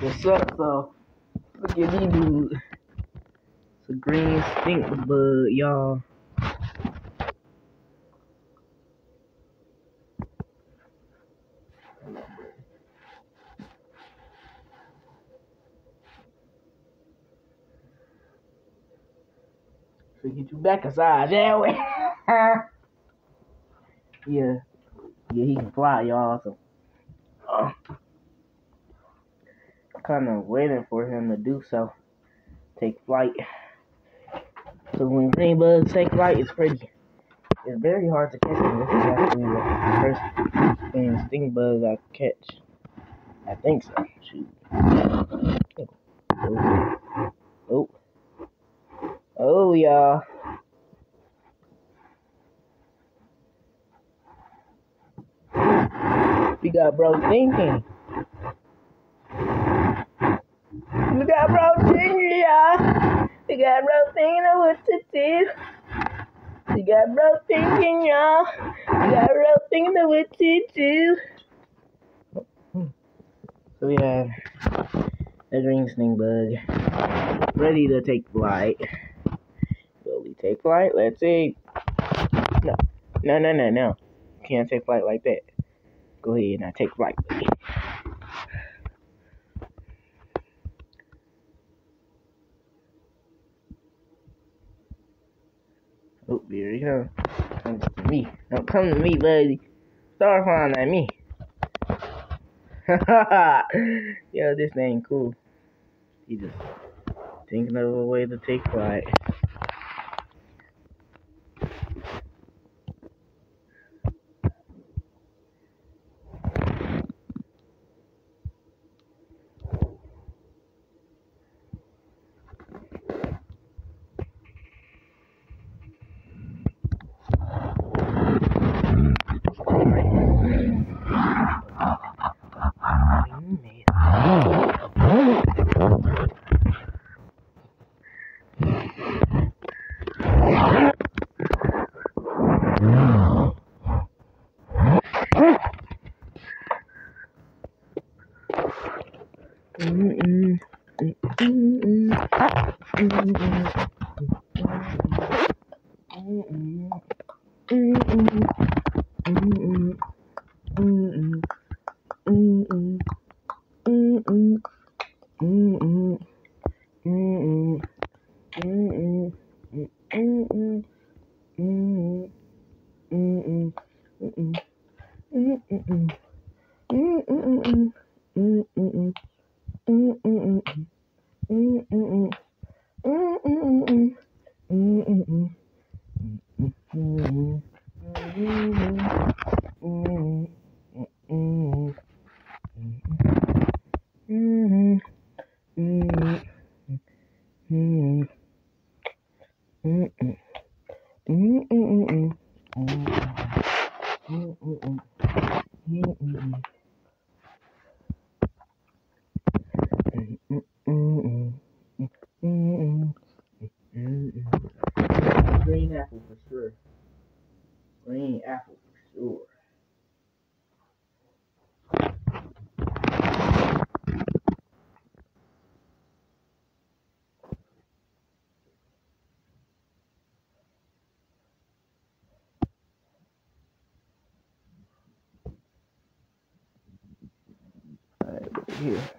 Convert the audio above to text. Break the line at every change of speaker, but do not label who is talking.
What's up, so? Look at these dudes. It's a green stink bug, y'all. So get you back inside, we? yeah. Yeah, he can fly, y'all. So, uh, kind of waiting for him to do so. Take flight. So when green bugs take flight, it's pretty. It's very hard to catch them. This is actually the first sting bug I catch. I think so. Shoot. Oh. Oh. Oh, y'all. We got bro thinking. We got bro thinking, y'all. We got bro thinking of what to do. We got bro thinking, y'all. We got bro thinking of what to do. So we have a green sting bug ready to take flight. Will we take flight? Let's see. No, no, no, no, no. Can't take flight like that. Go ahead and take flight Oh, here he comes. Come to me. Don't come to me, buddy. Start flying at me. Ha ha Yo, this ain't cool. He just thinking of a way to take flight. Mm-mm. Mm-mm-mm. Green apple for sure. Green apple for sure. All right, here.